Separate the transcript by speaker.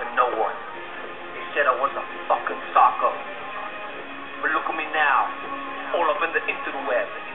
Speaker 1: wasn't no one. They said I was a fucking soccer. But look at me now, all up in the interweb.